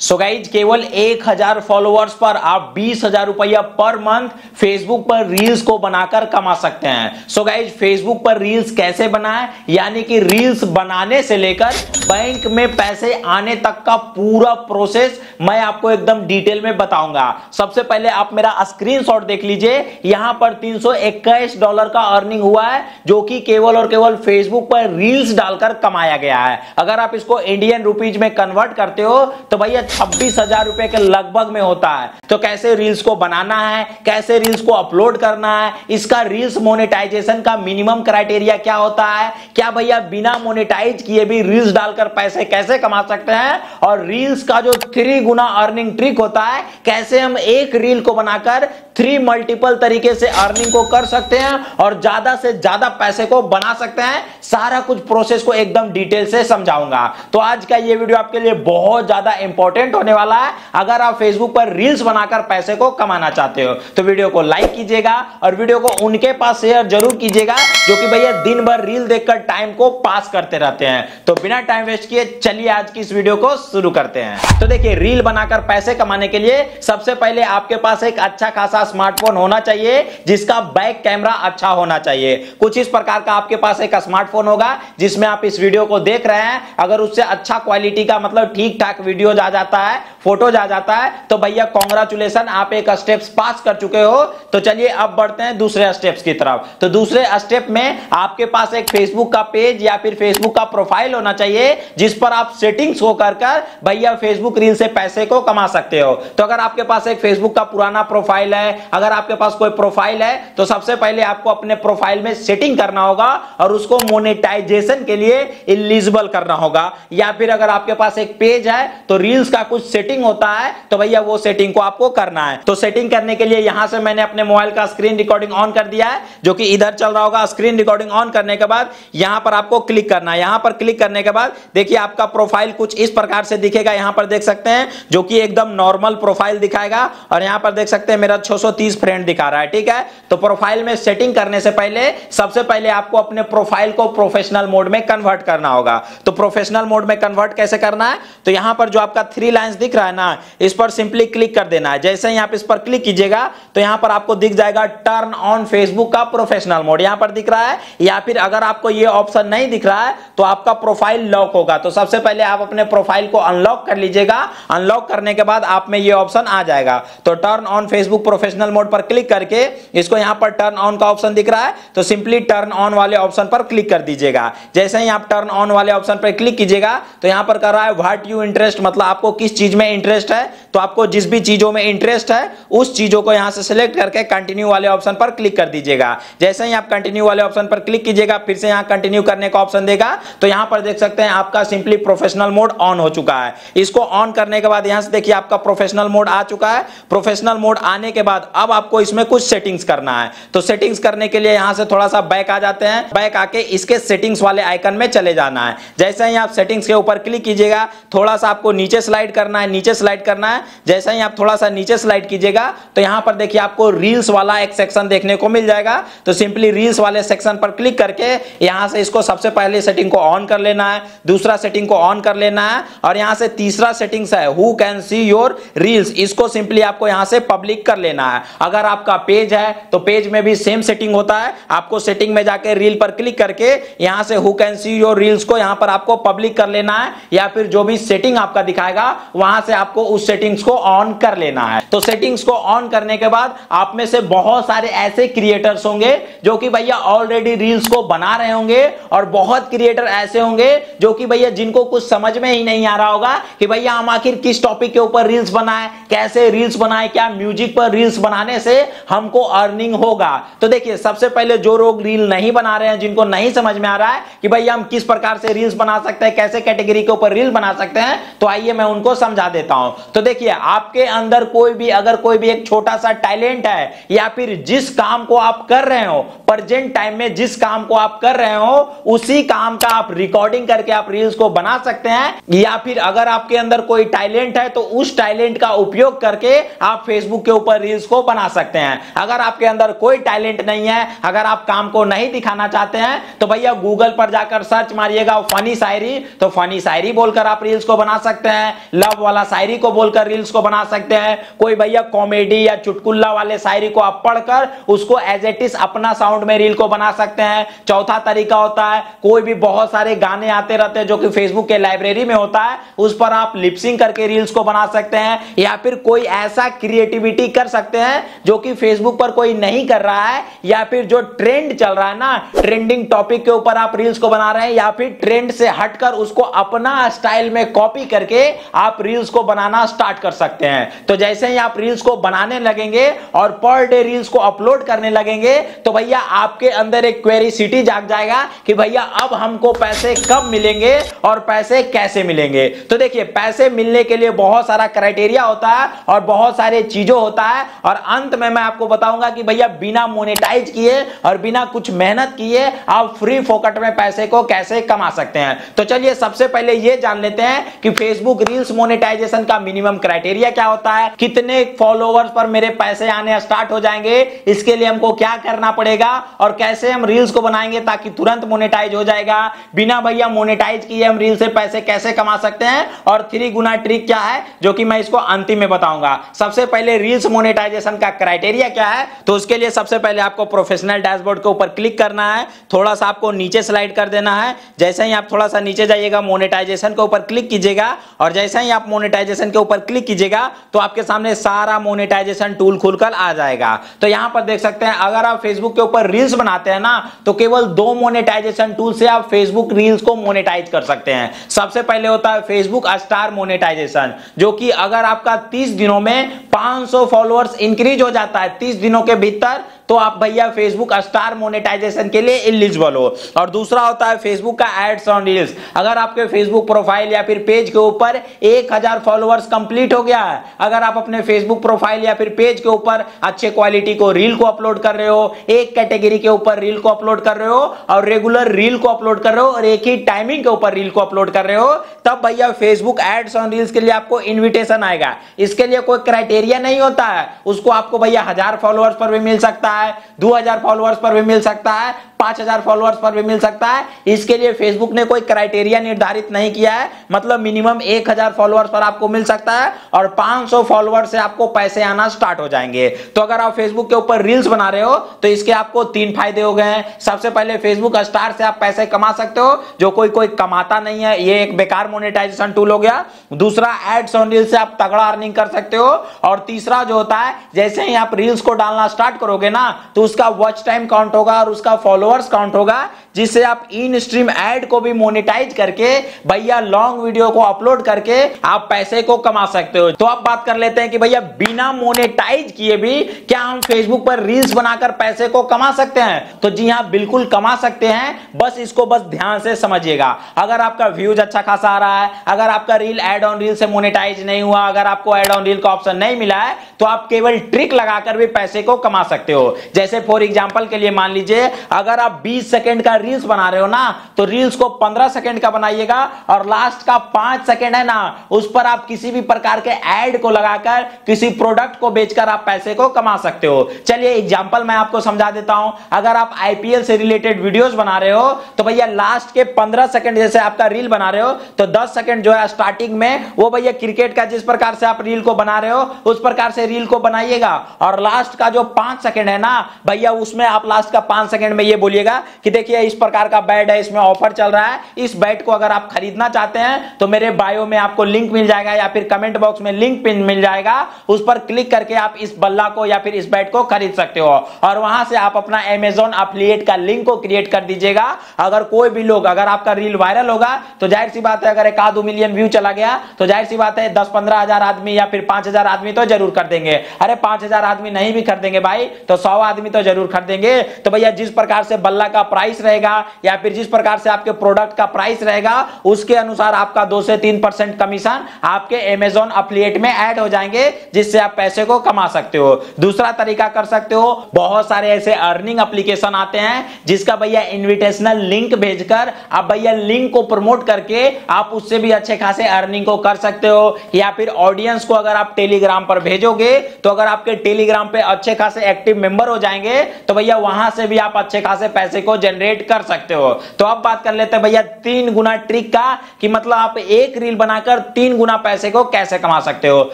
So guys केवल एक हज़ार फॉलोअर्स पर आप बीस हज़ार रुपया पर मंथ फेसबुक पर रील्स को बनाकर कमा सकते हैं। सो गाइज़ फेसबुक पर रील्स कैसे बनाएँ? यानी कि रील्स बनाने से लेकर बैंक में पैसे आने तक का पूरा प्रोसेस मैं आपको एकदम डिटेल में बताऊँगा। सबसे पहले आप मेरा स्क्रीनशॉट देख लीजिए। यहाँ पर तीन सौ इक्कीस डॉलर का अर्निंग हुआ है, जो कि केवल और केवल फेसबुक पर रील्स डालकर कमाया गया है। अगर आप इसको इंडियन रुपीज़ में कन्वर्ट करते हो तो भैया छब्बीस हज़ार रुपए के लगभग में होता है। तो कैसे रील्स को बनाना है, कैसे रील्स को अपलोड करना है, इसका रील्स मोनेटाइजेशन का मिनिमम क्राइटेरिया क्या होता है? क्या भैया बिना मोनेटाइज किए भी रील्स डालकर पैसे कैसे कमा सकते हैं? और रील्स का जो थ्री गुना अर्निंग ट्रिक होता है, कैसे हम एक रील को बनाकर थ्री मल्टीपल तरीके से अर्निंग को कर सकते हैं और ज़्यादा से ज़्यादा पैसे को बना सकते हैं। सारा कुछ प्रोसेस को एकदम डिटेल से समझाऊँगा। तो आज का ये वीडियो आपके लिए बहुत ज़्यादा इंपॉर्टेंट होने वाला है। अगर आप फेसबुक पर रील्स बनाकर पैसे को कमाना चाहते हो तो वीडियो को लाइक कीजिएगा और वीडियो को उनके पास शेयर ज़रूर कीजिएगा, जो कि भैया दिन भर रील देखकर टाइम को पास करते रहते हैं। तो बिना टाइम वेस्ट किए चलिए आज की इस वीडियो को शुरू करते हैं। तो देखिए रील बनाकर पैसे कमाने के लिए सबसे पहले आपके पास एक अच्छा खासा स्मार्टफ़ोन होना चाहिए, जिसका बैक कैमरा अच्छा होना चाहिए। कुछ इस प्रकार का आपके पास एक स्मार्टफ़ोन होगा, जिसमें आप इस वीडियो को देख रहे हैं। अगर उससे अच्छा क्वालिटी का मतलब ठीक ठाक वीडियो आ जाता है फ़ोटोज़ आ जाता है तो भैया कॉन्ग्रेचुलेसन आप एक स्टेप्स पास कर चुके हो। तो चलिए अब बढ़ते हैं दूसरे स्टेप्स की तरफ़। तो दूसरे स्टेप में आपके पास एक फेसबुक का पेज या फिर फेसबुक का प्रोफ़ाइल होना चाहिए, जिस पर आप सेटिंग्स हो कर कर भैया फेसबुक रील से पैसे को कमा सकते हो। तो अगर आपके पास एक फेसबुक का पुराना प्रोफ़ाइल है अगर आपके पास कोई प्रोफ़ाइल है तो सबसे पहले आपको अपने प्रोफ़ाइल में सेटिंग करना होगा और उसको मोनेटाइजेशन के लिए इलिजिबल करना होगा। या फिर अगर आपके पास एक पेज है तो रील्स का कुछ सेटिंग होता है तो भैया वो सेटिंग को आपको करना है। तो सेटिंग करने के लिए यहाँ से मैंने अपने मोबाइल का स्क्रीन रिकॉर्डिंग ऑन कर दिया है, जो कि इधर चल रहा होगा। स्क्रीन रिकॉर्डिंग ऑन करने के बाद यहाँ पर आपको क्लिक करना है। यहाँ पर क्लिक करने के बाद देखिए आपका प्रोफ़ाइल कुछ इस प्रकार से दिखेगा। यहाँ पर देख सकते हैं, जो कि एकदम नॉर्मल प्रोफ़ाइल दिखाएगा। और यहाँ पर देख सकते हैं मेरा 630 फ्रेंड दिखा रहा है, ठीक है? तो प्रोफ़ाइल में सेटिंग करने से पहले, सबसे पहले आपको अपने प्रोफ़ाइल को प्रोफेशनल मोड में कन्वर्ट करना होगा। तो प्रोफेशनल मोड में कन्वर्ट कैसे करना है? तो यहाँ पर जो आपका थ्री लाइंस दिख रहा है ना, इस पर सिंपली क्लिक कर देना है। जैसे ही आप इस पर क्लिक कीजिएगा तो यहाँ पर आपको दिख जाएगा टर्न ऑन फेसबुक का प्रोफेशनल मोड यहाँ पर दिख रहा है, या फिर अगर आपको ये ऑप्शन नहीं दिख रहा है तो आपका प्रोफ़ाइल लॉक होगा। तो सबसे पहले आप अपने प्रोफ़ाइल को अनलॉक कर लीजिएगा। अनलॉक करने के बाद आप में ये ऑप्शन आ जाएगा। तो turn on Facebook professional mode पर क्लिक करके इसको यहाँ पर टर्न ऑन का ऑप्शन दिख रहा है तो सिंपली टर्न ऑन वाले ऑप्शन पर क्लिक कर दीजिएगा। जैसे ही आप टर्न ऑन वाले ऑप्शन पर क्लिक कीजिएगा तो यहाँ पर कर रहा है व्हाट यू इंटरेस्ट मतलब आपको किस चीज़ में इंटरेस्ट है तो आपको जिस भी चीज़ों में इंटरेस्ट है, उस चीज़ों को यहाँ से सिलेक्ट करके कंटिन्यू वाले ऑप्शन पर क्लिक कर दीजिएगा। जैसे ही आप कंटिन्यू वाले ऑप्शन पर क्लिक कीजिएगा, फिर से यहाँ कंटिन्यू करने का ऑप्शन देगा तो यहाँ पर देख सकते हैं आपका सिंपली प्रोफेशनल मोड ऑन हो चुका है। इसको ऑन करने के बाद यहाँ से देखिए आपका प्रोफेशनल मोड आ चुका है। प्रोफेशनल मोड आने के बाद अब आपको इसमें कुछ सेटिंग्स करना है। तो सेटिंग्स करने के लिए यहाँ से थोड़ा सा बैक आ जाते हैं। बैक आके इसके सेटिंग्स वाले आइकन में चले जाना है। जैसे ही आप सेटिंग्स के ऊपर क्लिक कीजिएगा थोड़ा सा आपको नीचे स्लाइड करना है, नीचे स्लाइड करना है। जैसे ही आप थोड़ा सा नीचे स्लाइड कीजिएगा तो यहाँ पर देखिए आपको रील्स वाला एक सेक्शन देखने को मिल जाएगा। तो सिंपली रील्स वाले सेक्शन पर क्लिक करके यहाँ से इसको सबसे पहले सेटिंग को ऑन कर लेना है। दूसरा सेटिंग को ऑन कर लेना है। और यहाँ से तीसरा सेटिंग्स है। Who can see your reels इसको सिंपली आपको यहाँ से पब्लिक कर लेना है। अगर आपका पेज है तो पेज में भी सेम सेटिंग होता है। आपको सेटिंग में जाके रील पर क्लिक करके यहाँ से who can see your reels को यहाँ पर आपको पब्लिक कर लेना है, या फिर जो भी सेटिंग आपका दिखाएगा, वहाँ से आपको उस सेटिंग्स को ऑन कर लेना है। तो सेटिंग्स को ऑन करने के बाद आप में से बहुत सारे ऐसे क्रिएटर्स होंगे, जो कि भैया ऑलरेडी रील्स को बना रहे होंगे, और बहुत क्रिएटर ऐसे होंगे, जो कि भैया जिनको कुछ समझ में ही नहीं आ रहा होगा कि भैया हम आखिर किस टॉपिक के ऊपर रील्स बनाए, कैसे रील्स बनाए, क्या म्यूज़िक पर रील्स बनाने से हमको अर्निंग होगा। तो देखिए, सबसे पहले जो लोग रील नहीं बना रहे हैं, जिनको नहीं समझ में आ रहा है कि भैया हम किस प्रकार से रील्स बना सकते हैं, कैसे कैटेगरी के ऊपर रील बना सकते हैं तो आइए मैं उनको समझा देता हूँ। तो देखिए, आपके अंदर कोई भी, अगर कोई भी एक छोटा सा टैलेंट है, या फिर जिस काम को आप कर रहे हो प्रेजेंट टाइम में जिस काम को आप कर रहे हो, उसी काम का आप रिकॉर्डिंग करके आप रील्स को बना सकते हैं। या फिर अगर आपके अंदर कोई टैलेंट है तो उस टैलेंट का उपयोग करके आप फेसबुक के ऊपर रील्स रील्स को बना सकते हैं? अगर आपके अंदर कोई टैलेंट नहीं है, अगर आप काम को नहीं दिखाना चाहते हैं तो भैया गूगल पर जाकर सर्च मारिएगा फनी शायरी तो फनी शायरी बोलकर आप रील्स को बना सकते हैं लव वाला शायरी को बोलकर रील्स को बना सकते हैं। कोई भैया कॉमेडी या चुटकुल्ला वाले शायरी को आप पढ़कर उसको एज एट इज़ अपना साउंड में रील को बना सकते हैं। चौथा तरीका होता है, कोई भी बहुत सारे गाने आते रहते हैं जो कि फेसबुक के लाइब्रेरी में होता है, उस पर आप लिपसिंग करके रील्स को बना सकते हैं, या फिर कोई ऐसा क्रिएटिविटी कर सकते हैं, जो कि फेसबुक पर कोई नहीं कर रहा है, या फिर जो ट्रेंड चल रहा है ना ट्रेंडिंग टॉपिक के ऊपर आप रील्स को बना रहे हैं, या फिर ट्रेंड से हटकर उसको अपना स्टाइल में कॉपी करके आप रील्स को बनाना स्टार्ट कर सकते हैं। तो जैसे ही आप रील्स को बनाने लगेंगे और पर डे रील्स को अपलोड करने लगेंगे तो भैया आपके अंदर एक क्वेरी सिटी जाग जाएगा कि भैया अब हमको पैसे कब मिलेंगे और पैसे कैसे मिलेंगे। तो देखिए, पैसे मिलने के लिए बहुत सारा क्राइटेरिया होता है और बहुत सारे चीज़ों होता है और अंत में मैं आपको बताऊँगा कि भैया बिना मोनेटाइज किए और बिना कुछ मेहनत किए आप फ्री फोकट में पैसे को कैसे कमा सकते हैं? तो चलिए सबसे पहले ये जान लेते हैं कि फेसबुक रील्स मोनेटाइजेशन का मिनिमम क्राइटेरिया क्या होता है? कितने फॉलोवर्स पर मेरे पैसे आने स्टार्ट हो जाएँगे? इसके लिए हमको क्या करना पड़ेगा? और कैसे हम रील्स को बनाएँगे ताकि तुरंत मोनेटाइज हो जाएगा? बिना भैया मोनेटाइज किए हम रील से पैसे कैसे कमा सकते हैं? और थ्री गुना ट्रिक क्या है? जो कि मैं इसको अंतिम में बताऊँगा। सबसे पहले रील्स मोनेटाइजेशन का क्राइटेरिया क्या है? तो उसके लिए सबसे पहले आपको प्रोफेशनल डैशबोर्ड के ऊपर क्लिक करना है। थोड़ा सा आपको नीचे स्लाइड कर देना है। जैसे ही आप थोड़ा सा नीचे जाइएगा मोनेटाइजेशन के ऊपर क्लिक कीजिएगा। और जैसे ही आप मोनेटाइजेशन के ऊपर क्लिक कीजिएगा तो आपके सामने सारा मोनेटाइजेशन टूल खुलकर आ जाएगा। तो यहाँ पर देख सकते हैं, अगर आप फेसबुक के ऊपर रील्स बनाते हैं ना तो केवल दो मोनेटाइजेशन टूल से आप फेसबुक रील्स को मोनेटाइज कर सकते हैं। सबसे पहले होता है फेसबुक स्टार मोनेटाइजेशन जो कि अगर आपका 30 दिनों में 500 फॉलोअर्स इंक्रीज हो जाता है 30 दिनों के भीतर तो आप भैया फेसबुक स्टार मोनेटाइजेशन के लिए एलिजिबल हो। और दूसरा होता है फेसबुक का एड्स ऑन रील्स अगर आपके फेसबुक प्रोफ़ाइल या फिर पेज के ऊपर 1000 फॉलोअर्स कंप्लीट हो गया है, अगर आप अपने फेसबुक प्रोफ़ाइल या फिर पेज के ऊपर अच्छे क्वालिटी को रील को अपलोड कर रहे हो, एक कैटेगरी के ऊपर रील को अपलोड कर रहे हो और रेगुलर रील को अपलोड कर रहे हो और एक ही टाइमिंग के ऊपर रील को अपलोड कर रहे हो, तब भैया फेसबुक एड्स ऑन रील्स के लिए आपको इन्विटेशन आएगा। इसके लिए कोई क्राइटेरिया नहीं होता है। उसको आपको भैया हज़ार फॉलोअर्स पर भी मिल सकता है दो हज़ार फॉलोअर्स पर भी मिल सकता है। पाँच हज़ार फॉलोअर्स पर भी मिल सकता है। इसके लिए फेसबुक ने कोई क्राइटेरिया निर्धारित नहीं किया है। मतलब मिनिमम एक हज़ार फॉलोअर्स पर आपको मिल सकता है और 500 फॉलोअर्स से आपको पैसे आना स्टार्ट हो जाएँगे। तो अगर आप फेसबुक के ऊपर रील्स बना रहे हो तो इसके आपको तीन फ़ायदे हो गए हैं। सबसे पहले फेसबुक स्टार से आप पैसे कमा सकते हो, जो कोई कोई कमाता नहीं है। ये एक बेकार मोनेटाइजेशन टूल हो गया। दूसरा एड्स ऑन रील से आप तगड़ा अर्निंग कर सकते हो। और तीसरा जो होता है, जैसे ही आप रील्स को डालना स्टार्ट करोगे ना तो उसका वॉच टाइम काउंट होगा और उसका फॉलोअर्स काउंट होगा। जिससे आप इन स्ट्रीम एड को भी मोनिटाइज करके, भैया लॉन्ग वीडियो को अपलोड करके आप पैसे को कमा सकते हो। तो आप बात कर लेते हैं कि भैया बिना मोनेटाइज किए भी क्या हम फेसबुक पर रील्स बनाकर पैसे को कमा सकते हैं? तो जी हाँ बिल्कुल कमा सकते हैं। बस इसको बस ध्यान से समझिएगा। अगर आपका व्यूज़ अच्छा खासा आ रहा है, अगर आपका रील एड ऑन रील से मोनिटाइज नहीं हुआ, अगर आपको एड ऑन रील का ऑप्शन नहीं मिला है तो आप केवल ट्रिक लगाकर भी पैसे को कमा सकते हो। जैसे फॉर एग्ज़ाम्पल के लिए मान लीजिए, अगर आप बीस सेकेंड का रील्स बना रहे हो ना तो रील्स को 15 सेकंड का बनाइएगा और लास्ट का 5 सेकंड है ना, उस पर आप किसी भी प्रकार के एड को लगाकर किसी प्रोडक्ट को बेचकर आप पैसे को कमा सकते हो। चलिए एग्ज़ाम्पल मैं आपको समझा देता हूँ। अगर आप आईपीएल से रिलेटेड वीडियोस बना रहे हो तो भैया लास्ट के 15 सेकंड जैसे आपका रील बना रहे हो तो 10 सेकंड जो है स्टार्टिंग में, वो भैया क्रिकेट का जिस प्रकार से आप रील को बना रहे हो, उस प्रकार से रील को बनाइएगा। और लास्ट का जो पाँच सेकंड है ना, भैया उसमें आप लास्ट का पाँच सेकंड में ये बोलिएगा कि देखिए इस प्रकार का बैट है, इसमें ऑफ़र चल रहा है। इस बैट को अगर आप खरीदना चाहते हैं तो मेरे बायो में आपको लिंक मिल जाएगा या फिर कमेंट बॉक्स में लिंक मिल जाएगा। उस पर क्लिक करके आप इस बल्ला को या फिर इस बैट को खरीद सकते हो। और वहाँ से आप अपना एमेजोन अफिलिएट का लिंक को क्रिएट कर दीजिएगा। अगर कोई भी लोग, अगर आपका रील वायरल होगा तो ज़ाहिर सी बात है, अगर एक आधो मिलियन व्यू चला गया तो ज़ाहिर सी बात है, दस पंद्रह हज़ार आदमी या फिर पाँच हज़ार आदमी तो ज़रूर कर देंगे। अरे, पाँच हज़ार आदमी नहीं भी खरीदेंगे भाई तो सौ आदमी तो ज़रूर खरीदेंगे। तो भैया, जिस प्रकार से बल्ला का प्राइस रहेगा रहेगा या फिर जिस प्रकार से आपके प्रोडक्ट का प्राइस रहेगा, उसके अनुसार आपका दो से तीन परसेंट कमीशन आपके एमेजोन अफिलियट में ऐड हो जाएँगे, जिससे आप पैसे को कमा सकते हो। दूसरा तरीका कर सकते हो, बहुत सारे ऐसे अर्निंग एप्लीकेशन आते हैं, जिसका भैया इन्विटेशनल लिंक भेजकर आप भैया लिंक को प्रमोट करके आप उससे भी अच्छे खासे अर्निंग को कर सकते हो, या फिर ऑडियंस को अगर आप टेलीग्राम पर भेजोगे तो अगर आपके टेलीग्राम पे अच्छे खासे एक्टिव मेंबर हो जाएँगे तो भैया वहाँ से भी आप अच्छे खासे पैसे को जनरेट कर सकते हो। तो अब बात कर लेते हैं भैया, तीन गुना ट्रिक का कि मतलब आप एक रील बनाकर तीन गुना पैसे को कैसे कमा सकते हो।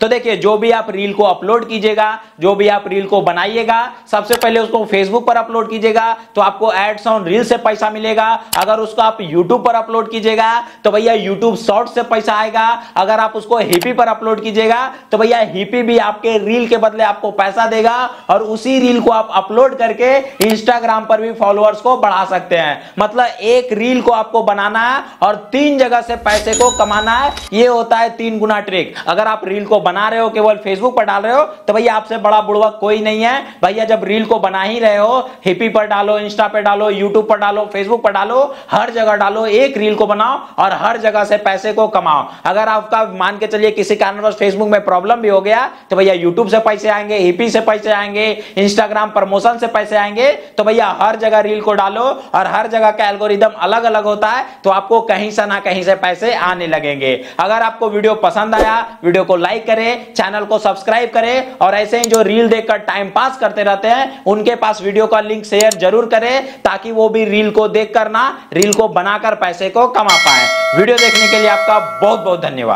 तो देखिए, जो भी आप रील को अपलोड कीजिएगा, जो भी आप रील को बनाइएगा, सबसे पहले उसको फेसबुक पर अपलोड कीजिएगा तो आपको एड्स ऑन रील से पैसा मिलेगा। अगर उसको आप यूट्यूब पर अपलोड कीजिएगा तो भैया यूट्यूब शॉर्ट से पैसा आएगा। अगर आप उसको हिपी पर अपलोड कीजिएगा तो भैया हिपी भी आपके रील के बदले आपको पैसा देगा और उसी रील को आप अपलोड करके इंस्टाग्राम पर भी फॉलोअर्स को बढ़ा सकते हैं। मतलब एक रील को आपको बनाना है और तीन जगह से पैसे को कमाना है, ये होता है तीन गुना ट्रिक। अगर आप रील को बना रहे हो, केवल फेसबुक पर डाल रहे हो तो भैया आपसे बड़ा बुड़वा कोई नहीं है। भैया, जब रील को बना ही रहे हो हिपी पर डालो इंस्टा पर डालो यूट्यूब पर डालो फेसबुक पर डालो, हर जगह डालो, एक रील को बनाओ और हर जगह से पैसे को कमाओ। अगर आपका मान के चलिए किसी कारणवश फेसबुक में प्रॉब्लम भी हो गया तो भैया यूट्यूब से पैसे आएँगे हिपी से पैसे आएँगे इंस्टाग्राम प्रमोशन से पैसे आएँगे तो भैया हर जगह रील को डालो और हर जगह का एल्गोरिदम अलग अलग होता है तो आपको कहीं से ना कहीं से पैसे आने लगेंगे। अगर आपको वीडियो पसंद आया, वीडियो को लाइक करें चैनल को सब्सक्राइब करें, और ऐसे ही जो रील देखकर टाइम पास करते रहते हैं, उनके पास वीडियो का लिंक शेयर ज़रूर करें, ताकि वो भी रील को देख कर ना रील को बनाकर पैसे को कमा पाए। वीडियो देखने के लिए आपका बहुत बहुत धन्यवाद।